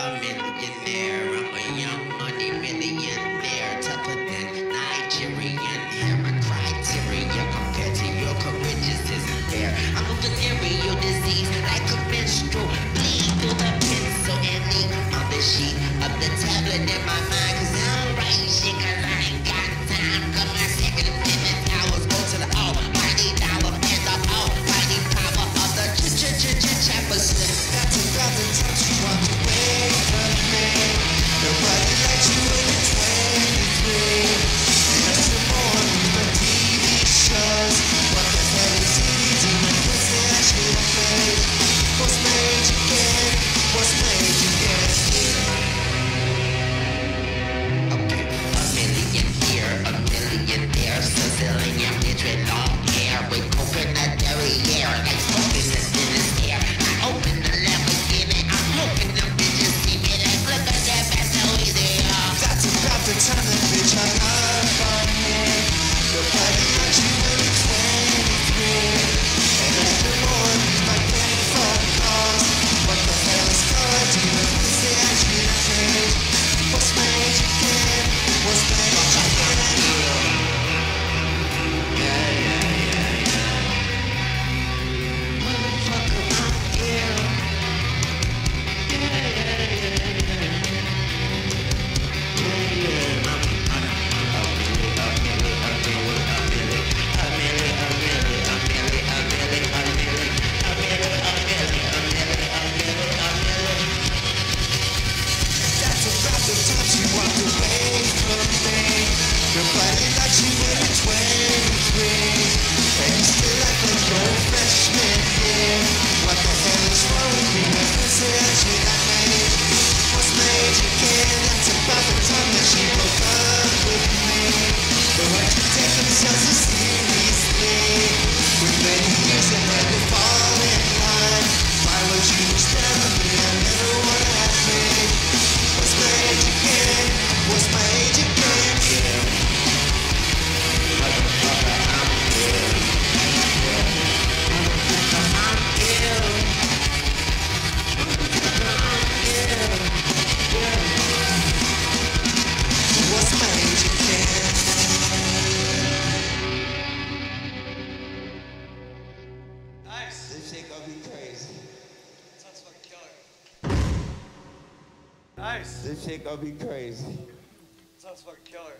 a millionaire. I'm a young money millionaire, tougher than Nigerian hair. Criteria compared to your career just isn't fair. I'm a venereal disease like a menstrual bleed through the pencil and ink on the sheet of the tablet in my mind. Cause I don't write shit cause I crazy. Fucking killer. Nice. This shit gonna be crazy. Fucking killer.